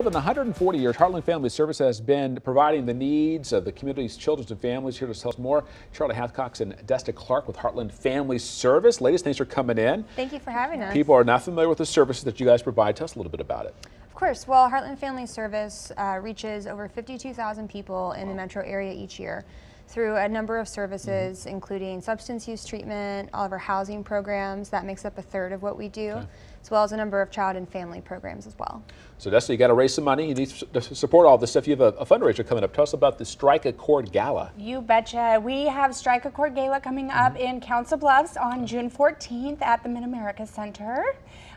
More than 140 years, Heartland Family Service has been providing the needs of the community's children and families. Here to tell us more, Charlotte Hathcox and Desta Clark with Heartland Family Service. Ladies, thanks for coming in. Thank you for having us. People are not familiar with the services that you guys provide. Tell us a little bit about it. Of course. Well, Heartland Family Service uh, reaches over 52,000 people in the metro area each year through a number of services, mm -hmm. including substance use treatment, all of our housing programs. That makes up a third of what we do, okay. as well as a number of child and family programs as well. So, Desta, you got to raise some money. You need to support all this stuff. You have a, a, fundraiser coming up. Tell us about the Strike a Chord Gala. You betcha. We have Strike a Chord Gala coming up mm -hmm. in Council Bluffs on June 14th at the Mid America Center.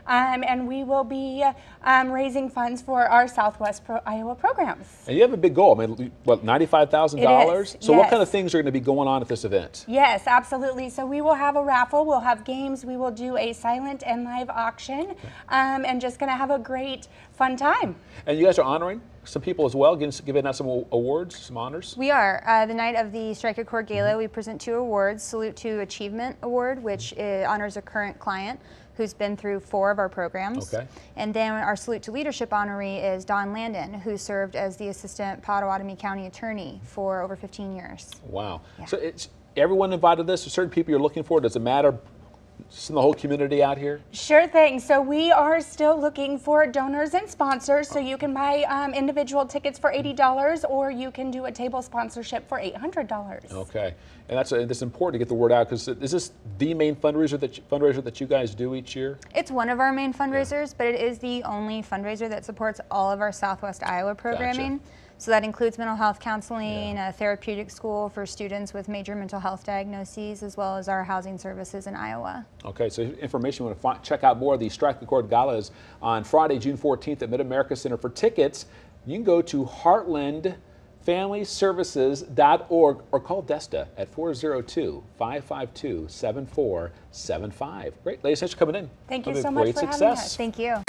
Um, and we will be um, raising funds for our Southwest Pro Iowa programs. And you have a big goal. I mean, what, $95,000? So, yes. what kind of things are going to be going on at this event? Yes, absolutely. So, we will have a raffle, we'll have games, we will do a silent and live auction, um, and just going to have a great, fun time. And you guys are honoring some people as well, giving, giving out some awards, some honors? We are. Uh, the night of the Strike a Chord Gala, mm -hmm. we present two awards. Salute to Achievement Award, which uh, honors a current client who's been through four of our programs. Okay. And then our Salute to Leadership honoree is Don Landon, who served as the Assistant Pottawattamie County Attorney for over 15 years. Wow. Yeah. So it's everyone invited to this? Or certain people you're looking for? Does it matter send the whole community out here? Sure thing. So we are still looking for donors and sponsors. So you can buy um, individual tickets for $80 or you can do a table sponsorship for $800. Okay. And that's, uh, that's important to get the word out because is this the main fundraiser that, you, fundraiser that you guys do each year? It's one of our main fundraisers, yeah. but it is the only fundraiser that supports all of our Southwest Iowa programming. Gotcha. So that includes mental health counseling, yeah. a therapeutic school for students with major mental health diagnoses, as well as our housing services in Iowa. Okay, so information you want to check out more of the Strike a Chord Galas on Friday, June 14th at Mid-America Center. For tickets, you can go to heartlandfamilyservices.org or call Desta at 402-552-7475. Great. Ladies, thanks for coming in. Thank you so much for success. having us. Thank you.